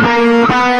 Bye.